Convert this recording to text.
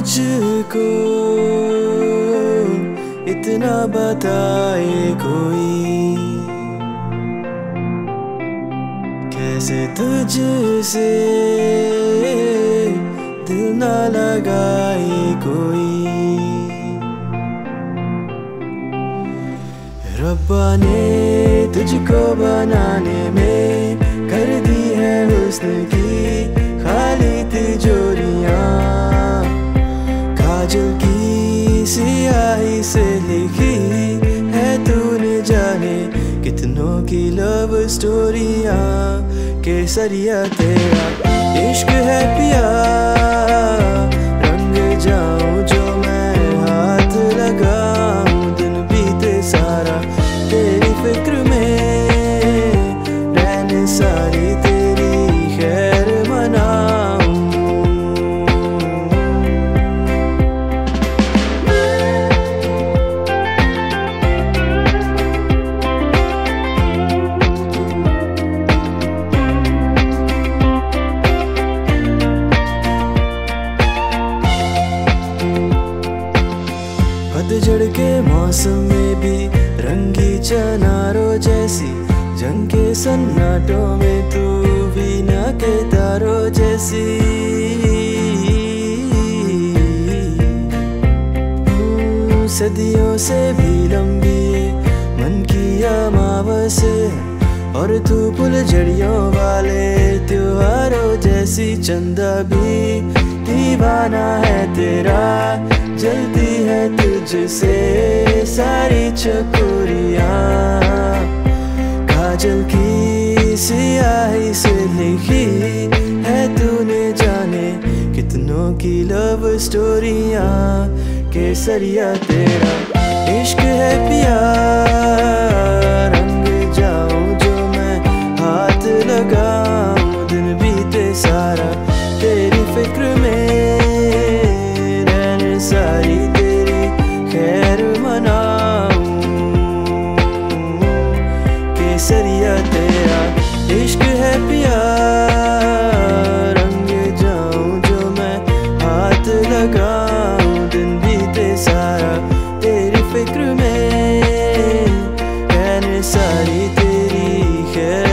तुझको इतना बताए कोई। कैसे तुझसे दिल ना लगाए कोई। रब्बा ने तुझको बनाने में कर दी है उसने की लव स्टोरिया केसरिया तेरा इश्क है पिया रंग जाऊँ जंग के सन्नाटों में तू भी न के तारों जैसी सदियों से भी लंबी मन की अमावस और तू पुल जड़ियों वाले त्योहारों जैसी चंदा भी दीवाना है तेरा, जलती है तुझसे सारी चकोरियाँ। सियाही से लिखी है तूने जाने कितनों की लव स्टोरिया केसरिया तेरा। इश्क है प्यार रंग जाऊँ जो मैं हाथ लगाऊँ, दिन बीते सारा तेरी फ़िक्र में कहने सारी तेरी खैर।